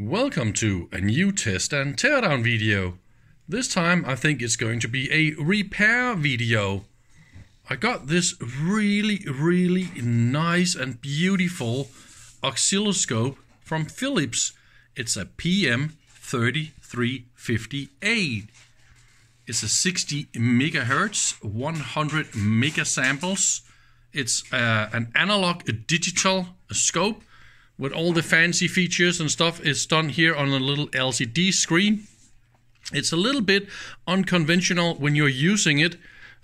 Welcome to a new test and teardown video. This time I think it's going to be a repair video. I got this really, really nice and beautiful oscilloscope from Philips. It's a PM3350A. It's a 60 megahertz, 100 mega samples. It's uh, an analog digital scope with all the fancy features and stuff is done here on a little LCD screen. It's a little bit unconventional when you're using it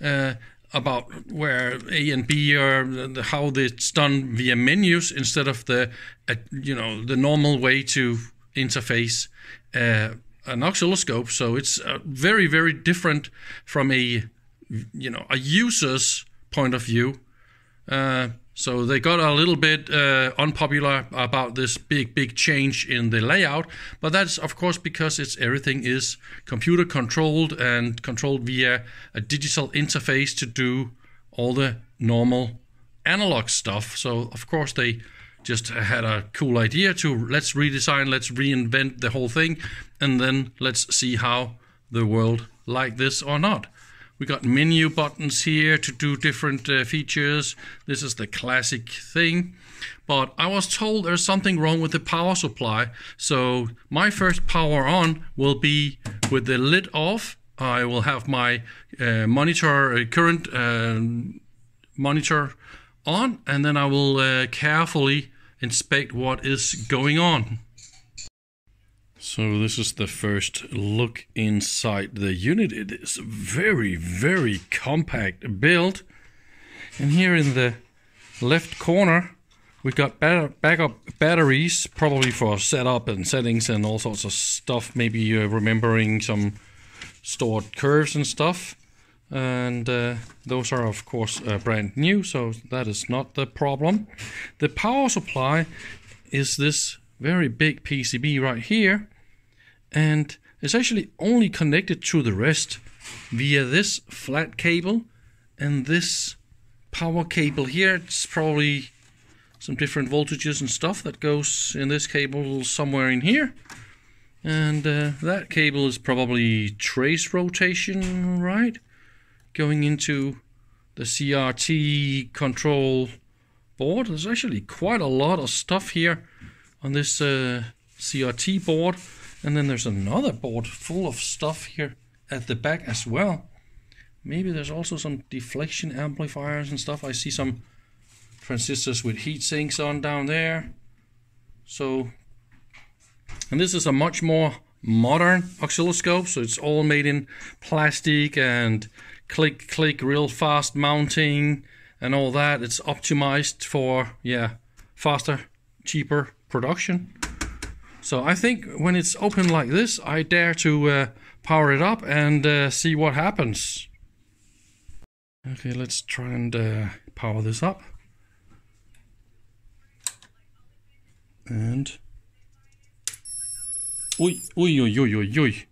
uh, about where A and B are how it's done via menus instead of the uh, you know the normal way to interface uh, an oscilloscope. So it's uh, very very different from a you know a user's point of view. So they got a little bit uh, unpopular about this big, big change in the layout, but that's of course because it's everything is computer controlled and controlled via a digital interface to do all the normal analog stuff. So of course they just had a cool idea to let's redesign, let's reinvent the whole thing, and then let's see how the world like this or not. We got menu buttons here to do different uh, features. This is the classic thing. But I was told there's something wrong with the power supply. So my first power on will be with the lid off. I will have my uh, monitor, uh, current uh, monitor on, and then I will uh, carefully inspect what is going on. So this is the first look inside the unit. It is very, very compact build. And here in the left corner, we've got backup batteries, probably for setup and settings and all sorts of stuff. Maybe you're remembering some stored curves and stuff. And uh, those are, of course, uh, brand new, so that is not the problem. The power supply is this very big PCB right here and it's actually only connected to the rest via this flat cable and this power cable here. It's probably some different voltages and stuff that goes in this cable somewhere in here. And uh, that cable is probably trace rotation, right? Going into the CRT control board. There's actually quite a lot of stuff here on this uh, CRT board. And then there's another board full of stuff here at the back as well. Maybe there's also some deflection amplifiers and stuff. I see some transistors with heat sinks on down there. So, and this is a much more modern oscilloscope. So it's all made in plastic and click, click, real fast mounting and all that. It's optimized for, yeah, faster, cheaper production. So I think when it's open like this, I dare to uh, power it up and uh, see what happens. Okay, let's try and uh, power this up. And... Oi, oi, oi, oi, oi, oi.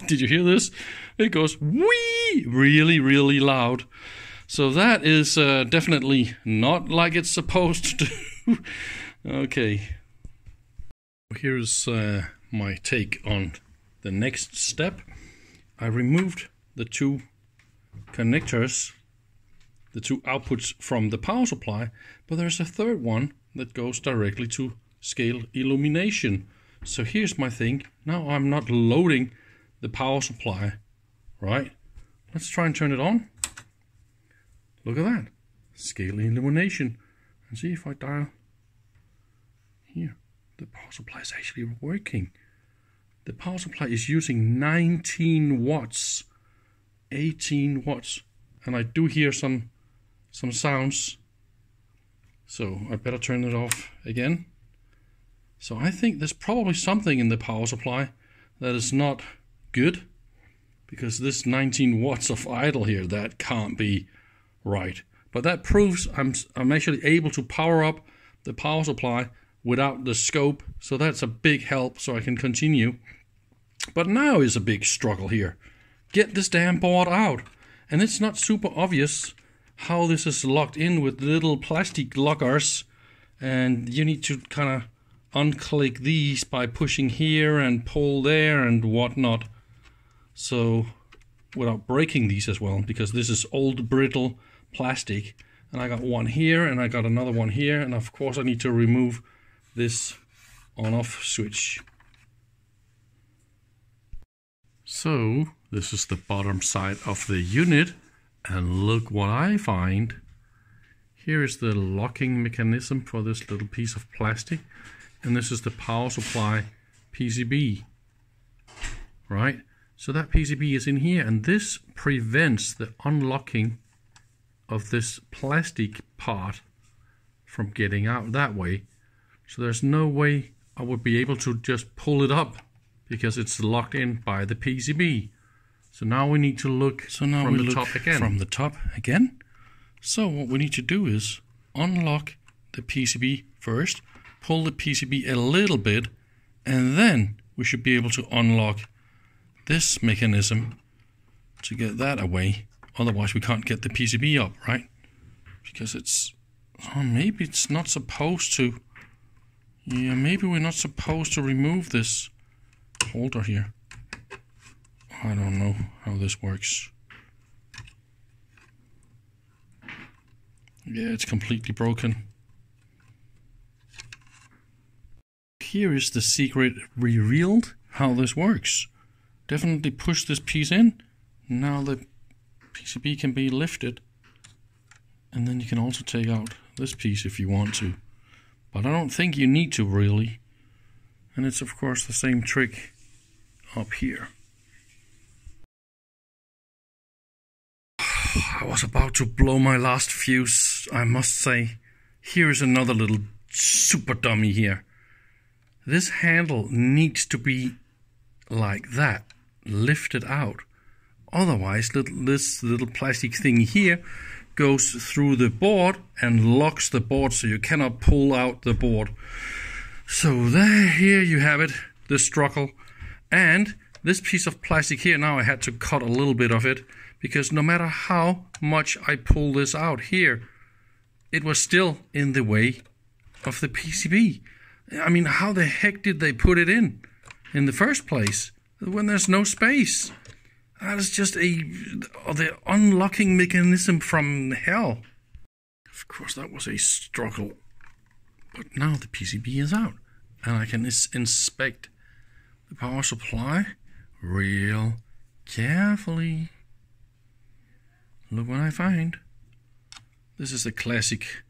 did you hear this? It goes wee really, really loud. So that is uh, definitely not like it's supposed to okay, here's uh, my take on the next step. I removed the two connectors, the two outputs from the power supply, but there's a third one that goes directly to scale illumination. So here's my thing. Now I'm not loading the power supply, right? Let's try and turn it on. Look at that. Scale illumination. And see if I dial here the power supply is actually working. The power supply is using 19 watts, 18 watts, and I do hear some some sounds. So I better turn it off again. So I think there's probably something in the power supply that is not good because this 19 watts of idle here that can't be right. But that proves I'm I'm actually able to power up the power supply without the scope. So that's a big help so I can continue. But now is a big struggle here. Get this damn board out. And it's not super obvious how this is locked in with little plastic lockers. And you need to kind of unclick these by pushing here and pull there and whatnot. So without breaking these as well, because this is old brittle plastic. And I got one here and I got another one here. And of course I need to remove this on off switch. So this is the bottom side of the unit. And look what I find. Here is the locking mechanism for this little piece of plastic. And this is the power supply PCB. Right? So that PCB is in here and this prevents the unlocking of this plastic part from getting out that way. So there's no way I would be able to just pull it up because it's locked in by the PCB. So now we need to look so now from we the look top again. From the top again. So what we need to do is unlock the PCB first, pull the PCB a little bit, and then we should be able to unlock this mechanism to get that away. Otherwise we can't get the PCB up, right? Because it's, oh, maybe it's not supposed to. Yeah, maybe we're not supposed to remove this holder here. I don't know how this works. Yeah, it's completely broken. Here is the secret revealed, how this works. Definitely push this piece in. Now the PCB can be lifted. And then you can also take out this piece if you want to. But I don't think you need to really. And it's of course the same trick up here. I was about to blow my last fuse, I must say. Here is another little super dummy here. This handle needs to be like that, lifted out. Otherwise, little, this little plastic thing here goes through the board and locks the board so you cannot pull out the board. So there, here you have it, the struggle. And this piece of plastic here, now I had to cut a little bit of it because no matter how much I pull this out here, it was still in the way of the PCB. I mean, how the heck did they put it in in the first place when there's no space? That is just a the unlocking mechanism from hell. Of course, that was a struggle, but now the PCB is out, and I can inspect the power supply real carefully. Look what I find. This is a classic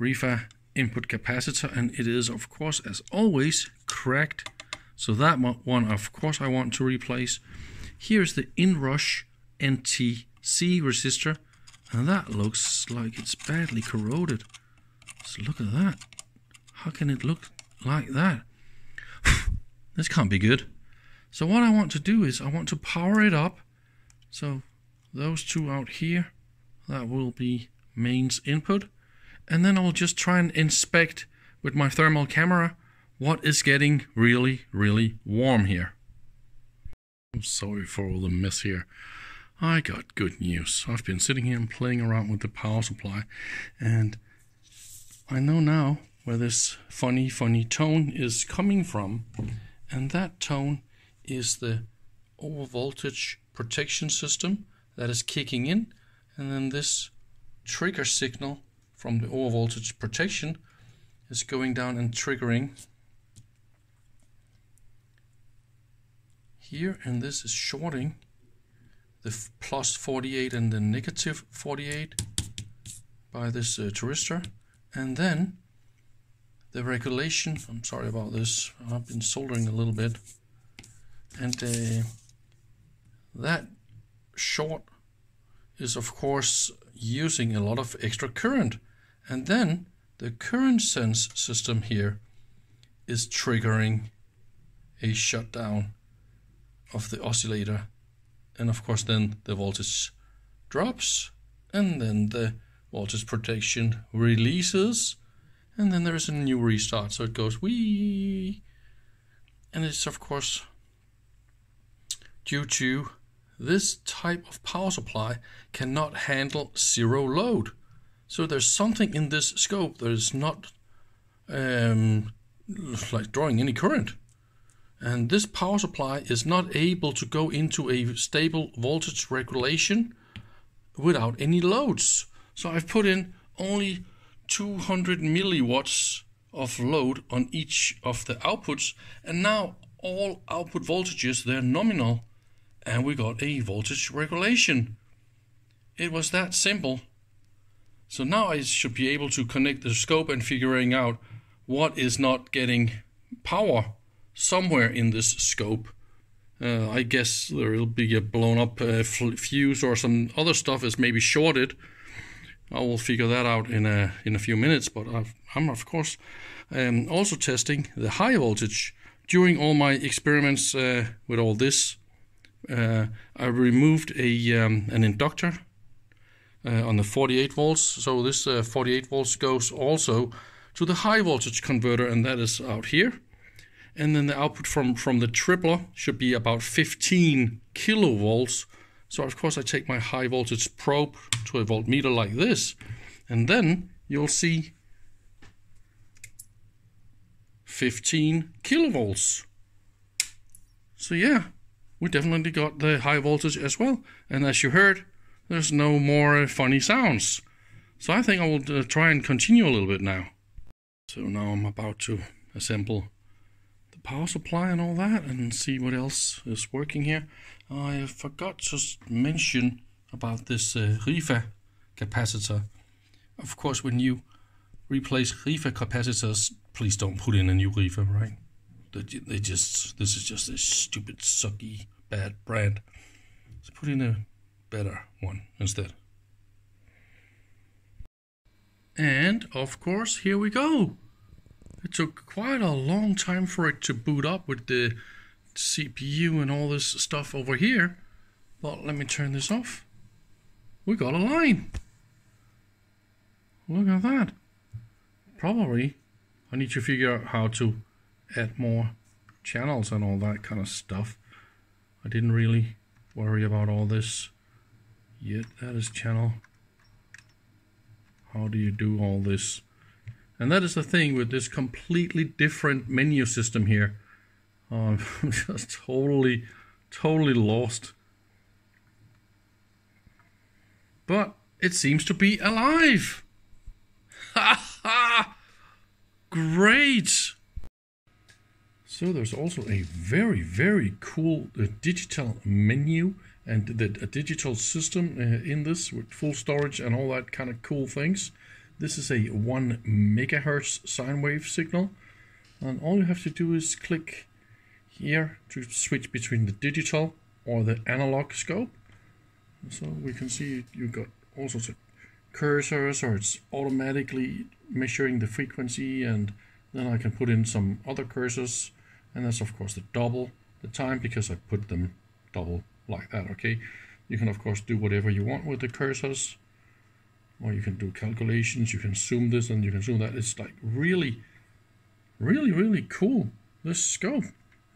Rifa input capacitor and it is of course as always cracked. So that one of course I want to replace. Here's the Inrush NTC resistor and that looks like it's badly corroded. So look at that. How can it look like that? this can't be good. So what I want to do is I want to power it up. So those two out here, that will be mains input. And then I'll just try and inspect with my thermal camera what is getting really, really warm here. I'm sorry for all the mess here. I got good news. I've been sitting here and playing around with the power supply and I know now where this funny, funny tone is coming from. And that tone is the overvoltage protection system that is kicking in and then this trigger signal from the overvoltage protection is going down and triggering here and this is shorting the plus 48 and the negative 48 by this uh, thyristor and then the regulation I'm sorry about this I've been soldering a little bit. And uh, that short is of course using a lot of extra current. And then the current sense system here is triggering a shutdown of the oscillator and of course then the voltage drops and then the voltage protection releases and then there is a new restart so it goes wee and it's of course due to this type of power supply cannot handle zero load. So there's something in this scope that is not um, like drawing any current. And this power supply is not able to go into a stable voltage regulation without any loads. So I've put in only 200 milliwatts of load on each of the outputs and now all output voltages they're nominal and we got a voltage regulation. It was that simple. So now I should be able to connect the scope and figuring out what is not getting power somewhere in this scope. Uh, I guess there will be a blown up uh, fuse or some other stuff is maybe shorted. I will figure that out in a in a few minutes. But i am of course um, also testing the high voltage during all my experiments uh, with all this. Uh, I removed a um, an inductor uh, on the 48 volts. So this uh, 48 volts goes also to the high voltage converter, and that is out here and then the output from from the tripler should be about 15 kilovolts. So of course I take my high voltage probe to a voltmeter like this and then you'll see 15 kilovolts. So yeah we definitely got the high voltage as well. And as you heard there's no more funny sounds. So I think I will uh, try and continue a little bit now. So now I'm about to assemble power supply and all that and see what else is working here. I forgot to mention about this uh, capacitor. Of course, when you replace Rifa capacitors, please don't put in a new Rifa, right? They, they just, this is just a stupid, sucky, bad brand. Let's put in a better one instead. And of course, here we go. It took quite a long time for it to boot up with the CPU and all this stuff over here. But let me turn this off. We got a line. Look at that. Probably I need to figure out how to add more channels and all that kind of stuff. I didn't really worry about all this yet. That is channel. How do you do all this? And that is the thing with this completely different menu system here. I'm just totally, totally lost. But it seems to be alive. Ha ha! Great! So there's also a very, very cool uh, digital menu and the, a digital system uh, in this with full storage and all that kind of cool things. This is a 1 megahertz sine wave signal. And all you have to do is click here to switch between the digital or the analog scope. So we can see you've got all sorts of cursors or it's automatically measuring the frequency and then I can put in some other cursors and that's of course the double the time because I put them double like that okay you can of course do whatever you want with the cursors or you can do calculations you can zoom this and you can zoom that. It's like really really really cool this scope.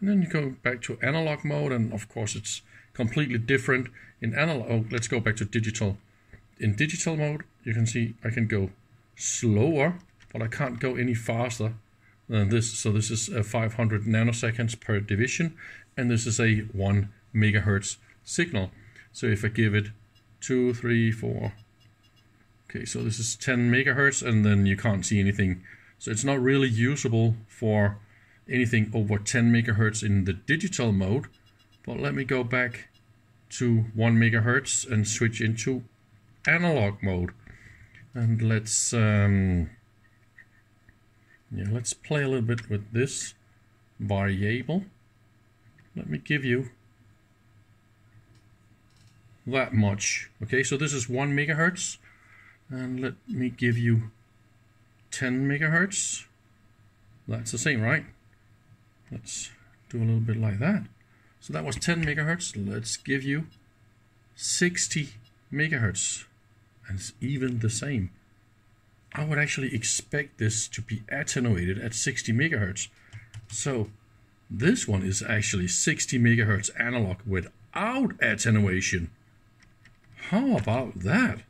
And then you go back to analog mode and of course it's completely different in analog oh, let's go back to digital. In digital mode you can see I can go slower but I can't go any faster than this. So this is uh, a 500 nanoseconds per division and this is a 1 megahertz signal. So if I give it two three four Okay, so this is 10 megahertz and then you can't see anything. So it's not really usable for anything over 10 megahertz in the digital mode. But let me go back to 1 megahertz and switch into analog mode. And let's um, yeah, let's play a little bit with this variable. Let me give you that much. Okay, so this is 1 megahertz and let me give you 10 megahertz. That's the same right? Let's do a little bit like that. So that was 10 megahertz. Let's give you 60 megahertz. And it's even the same. I would actually expect this to be attenuated at 60 megahertz. So this one is actually 60 megahertz analog without attenuation. How about that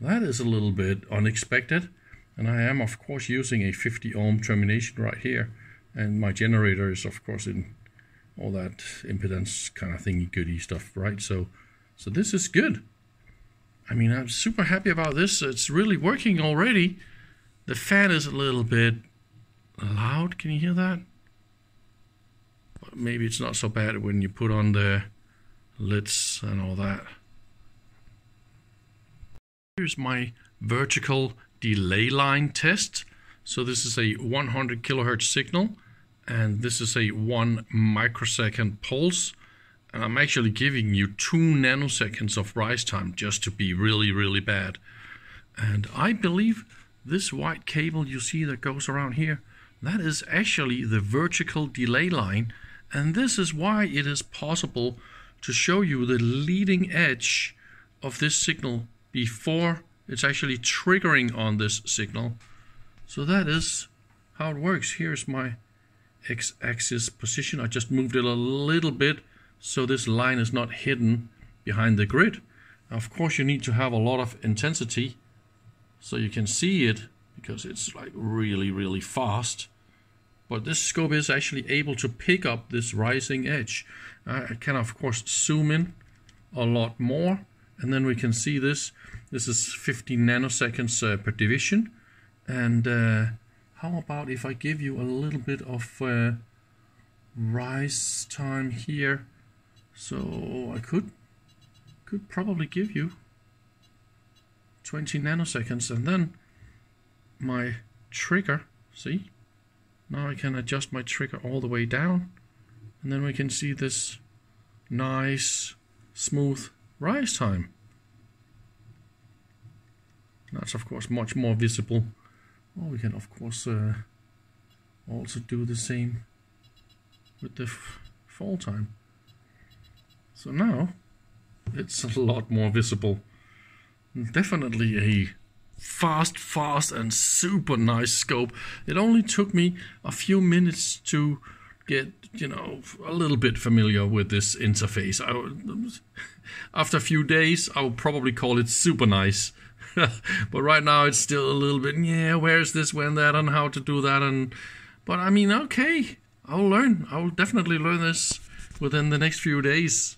that is a little bit unexpected. And I am of course using a 50 ohm termination right here. And my generator is of course in all that impedance kind of thingy goody stuff, right? So, so this is good. I mean, I'm super happy about this. It's really working already. The fan is a little bit loud. Can you hear that? But maybe it's not so bad when you put on the lids and all that. Here's my vertical delay line test. So this is a 100 kilohertz signal and this is a one microsecond pulse. And I'm actually giving you two nanoseconds of rise time just to be really really bad. And I believe this white cable you see that goes around here that is actually the vertical delay line. And this is why it is possible to show you the leading edge of this signal before it's actually triggering on this signal so that is how it works here's my x-axis position. I just moved it a little bit so this line is not hidden behind the grid. Now, of course, you need to have a lot of intensity so you can see it because it's like really, really fast. But this scope is actually able to pick up this rising edge. I can, of course, zoom in a lot more and then we can see this. This is 50 nanoseconds uh, per division and uh, how about if I give you a little bit of uh, rise time here? So I could could probably give you 20 nanoseconds and then my trigger, see? Now I can adjust my trigger all the way down and then we can see this nice smooth rise time. That's of course much more visible well, we can of course uh, also do the same with the fall time. So now it's a lot more visible. Definitely a fast, fast and super nice scope. It only took me a few minutes to get, you know, a little bit familiar with this interface. I, after a few days, I would probably call it super nice. but right now it's still a little bit, yeah, where's this, when that, and how to do that. And But I mean, okay, I'll learn. I'll definitely learn this within the next few days.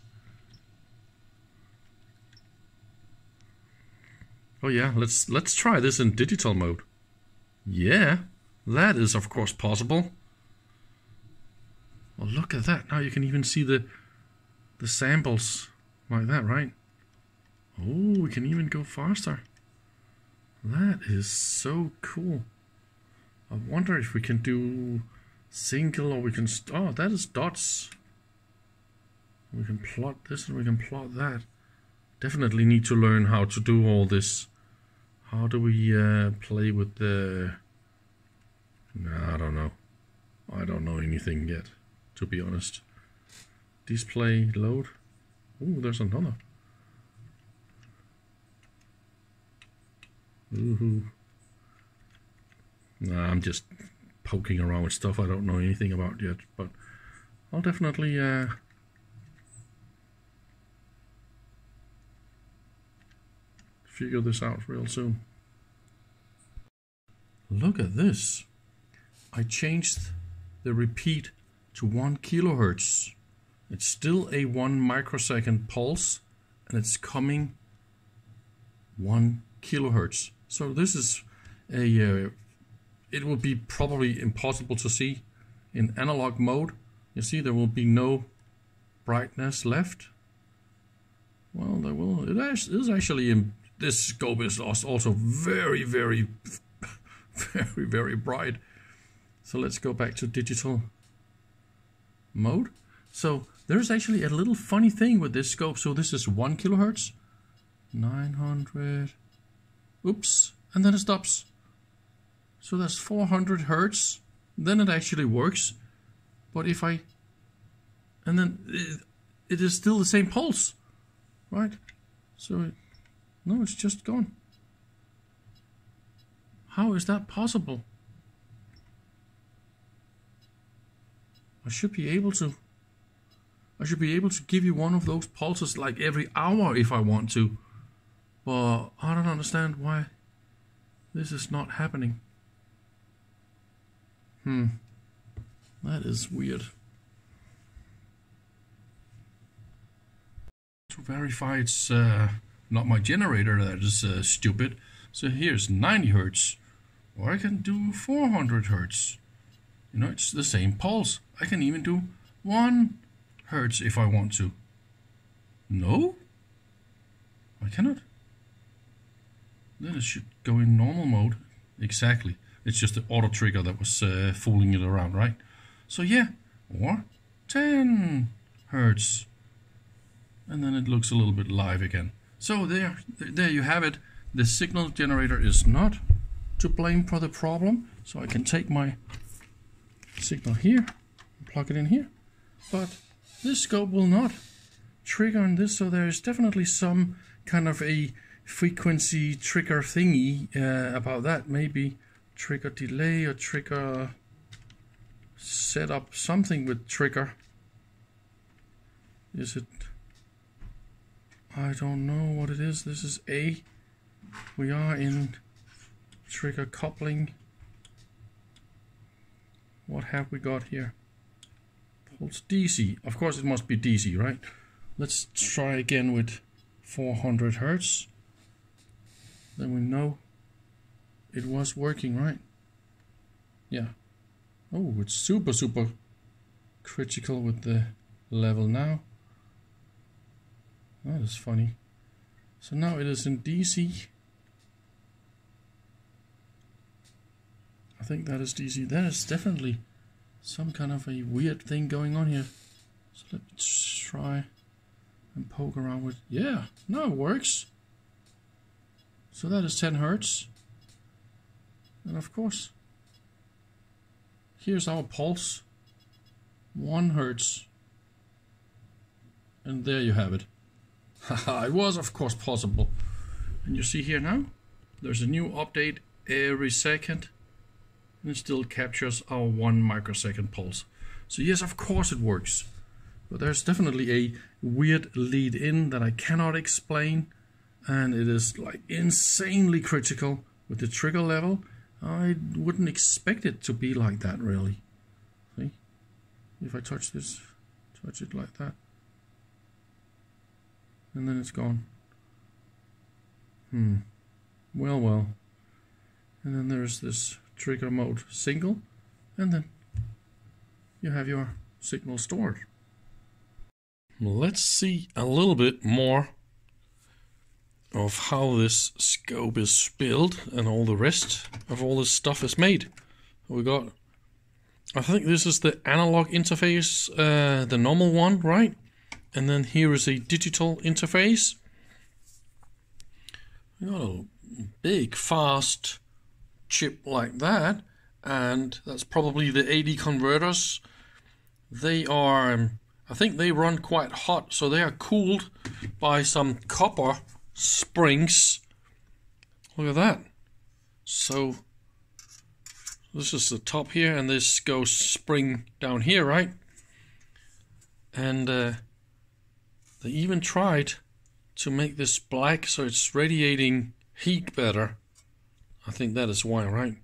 Oh yeah, let's let's try this in digital mode. Yeah, that is of course possible. Well, look at that. Now you can even see the the samples like that, right? Oh, we can even go faster. That is so cool. I wonder if we can do single or we can... Oh, that is dots. We can plot this and we can plot that. Definitely need to learn how to do all this. How do we uh, play with the... No, I don't know. I don't know anything yet, to be honest. Display load. Oh, there's another. Ooh. Nah, I'm just poking around with stuff I don't know anything about yet, but I'll definitely uh, figure this out real soon. Look at this. I changed the repeat to 1 kilohertz. It's still a 1 microsecond pulse and it's coming 1 kilohertz. So this is a, uh, it will be probably impossible to see in analog mode. You see there will be no brightness left. Well, there will, it is actually, in, this scope is also very, very, very, very bright. So let's go back to digital mode. So there's actually a little funny thing with this scope. So this is one kilohertz, 900, Oops, and then it stops. So that's 400 hertz. Then it actually works. But if I... And then it, it is still the same pulse. Right? So, it, no, it's just gone. How is that possible? I should be able to. I should be able to give you one of those pulses like every hour if I want to. But I don't understand why this is not happening. Hmm. That is weird. To verify it's uh, not my generator that is uh, stupid. So here's 90 hertz. Or I can do 400 hertz. You know, it's the same pulse. I can even do 1 hertz if I want to. No? I cannot. Then it should go in normal mode. Exactly. It's just the auto trigger that was uh, fooling it around, right? So yeah, or 10 hertz. And then it looks a little bit live again. So there, there you have it. The signal generator is not to blame for the problem. So I can take my signal here, plug it in here. But this scope will not trigger on this, so there is definitely some kind of a frequency trigger thingy uh, about that. Maybe trigger delay or trigger set up something with trigger. Is it? I don't know what it is. This is A. We are in trigger coupling. What have we got here? Pulse DC. Of course it must be DC, right? Let's try again with 400 Hertz. Then we know it was working, right? Yeah. Oh, it's super, super critical with the level now. That is funny. So now it is in DC. I think that is DC. That is definitely some kind of a weird thing going on here. So let's try and poke around with. Yeah, now it works. So that is 10 hertz. And of course, here's our pulse. 1 hertz. And there you have it. Haha, it was of course possible. And you see here now, there's a new update every second and still captures our one microsecond pulse. So yes, of course it works. But there's definitely a weird lead in that I cannot explain and it is like insanely critical with the trigger level. I wouldn't expect it to be like that really. See? If I touch this, touch it like that. And then it's gone. Hmm. Well, well. And then there's this trigger mode single, and then you have your signal stored. Let's see a little bit more of how this scope is built and all the rest of all this stuff is made. We got, I think this is the analog interface, uh, the normal one, right? And then here is a digital interface. We got a big, fast chip like that, and that's probably the AD converters. They are, um, I think they run quite hot, so they are cooled by some copper springs. Look at that. So this is the top here, and this goes spring down here, right? And uh, they even tried to make this black so it's radiating heat better. I think that is why, right?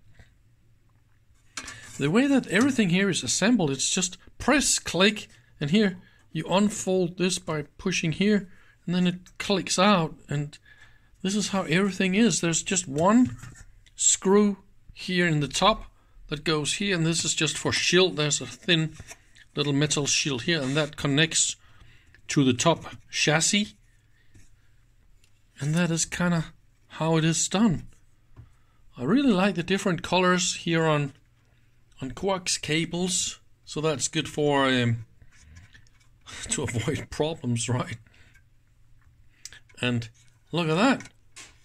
The way that everything here is assembled, it's just press, click, and here you unfold this by pushing here, and then it clicks out, and this is how everything is. There's just one screw here in the top that goes here, and this is just for shield. There's a thin little metal shield here, and that connects to the top chassis. And that is kind of how it is done. I really like the different colors here on on coax cables, so that's good for um, to avoid problems, right? And look at that,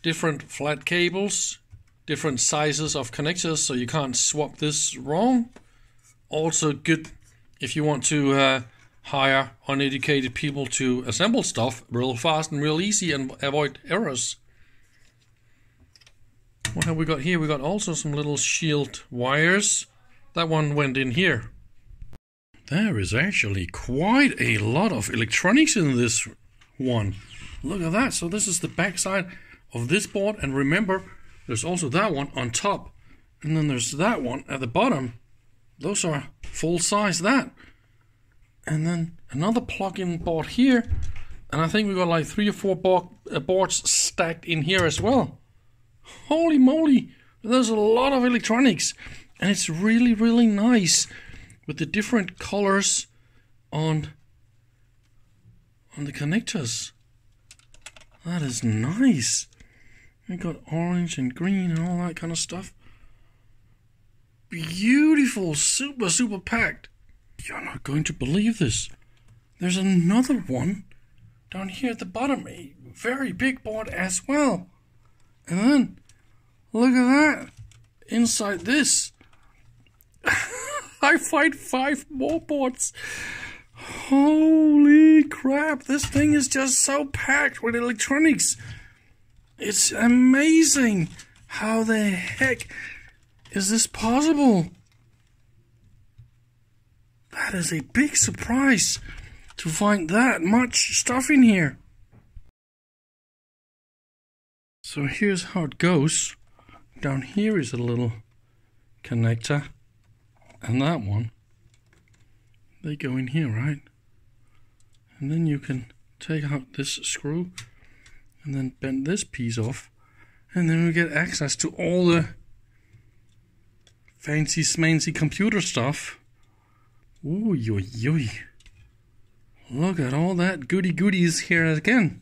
different flat cables, different sizes of connectors, so you can't swap this wrong. Also good if you want to uh, hire uneducated people to assemble stuff real fast and real easy and avoid errors. What have we got here? We got also some little shield wires. That one went in here. There is actually quite a lot of electronics in this one. Look at that. So this is the backside of this board. And remember, There's also that one on top. And then there's that one at the bottom. Those are full size that. And then another plug-in board here. And I think we've got like three or four uh, boards stacked in here as well. Holy moly! There's a lot of electronics. And it's really, really nice with the different colors on on the connectors. That is nice. We got orange and green and all that kind of stuff. Beautiful, super, super packed. You're not going to believe this. There's another one down here at the bottom, a very big board as well. And then, look at that. Inside this, I find five more boards. Holy crap, this thing is just so packed with electronics. It's amazing. How the heck is this possible? That is a big surprise to find that much stuff in here. So here's how it goes. Down here is a little connector and that one they go in here right? And then you can take out this screw and then bend this piece off and then we get access to all the fancy smancy computer stuff. Ooh yoy yoy look at all that goody goodies here again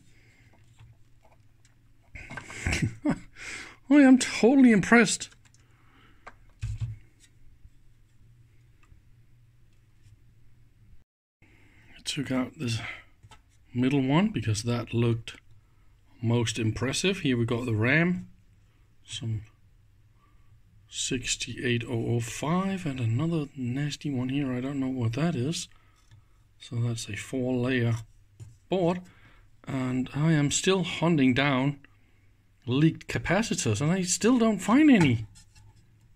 I am totally impressed I took out this middle one because that looked most impressive. Here we got the RAM, some 68005 and another nasty one here. I don't know what that is. So that's a four layer board and I am still hunting down leaked capacitors and I still don't find any.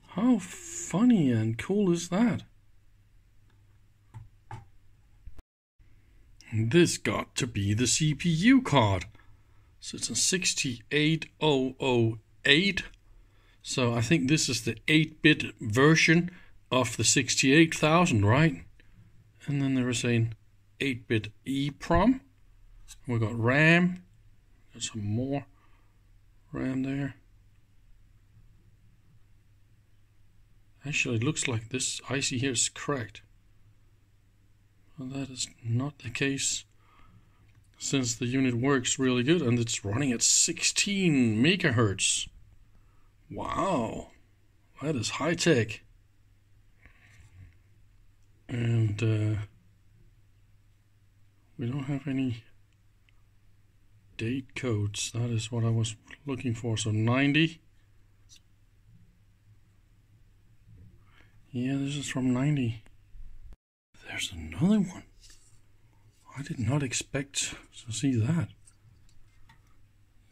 How funny and cool is that? This got to be the CPU card. So it's a 68008. So I think this is the 8-bit version of the 68000, right? And then there is an 8-bit EEPROM. We got RAM. Got some more RAM there. Actually, it looks like this IC here is cracked. Well, that is not the case since the unit works really good and it's running at 16 megahertz. Wow, that is high tech. And uh, we don't have any date codes. That is what I was looking for. So 90. Yeah, this is from 90. There's another one. I did not expect to see that.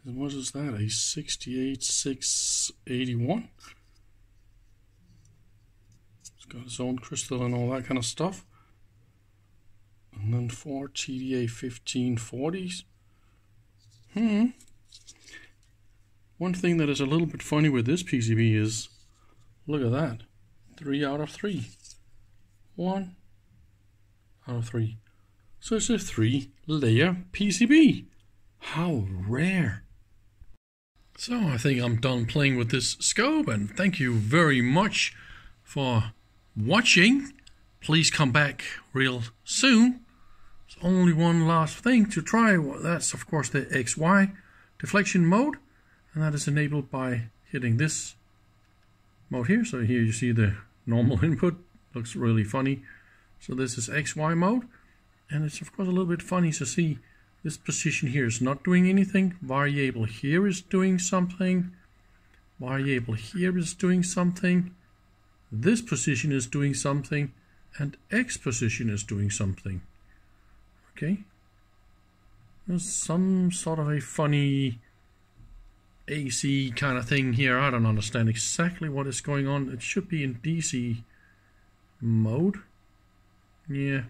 what is that? A 68681? It's got its own crystal and all that kind of stuff. And then four TDA 1540s. Hmm. One thing that is a little bit funny with this PCB is, look at that. Three out of three. One, out of three. So it's a three layer PCB. How rare. So I think I'm done playing with this scope and thank you very much for watching. Please come back real soon. There's only one last thing to try. That's of course the XY deflection mode and that is enabled by hitting this mode here. So here you see the normal input. Looks really funny. So this is XY mode. And it's of course a little bit funny to see this position here is not doing anything. Variable here is doing something. Variable here is doing something. This position is doing something. And X position is doing something. Okay. There's some sort of a funny AC kind of thing here. I don't understand exactly what is going on. It should be in DC mode. Yeah.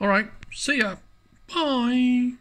All right. See ya. Bye.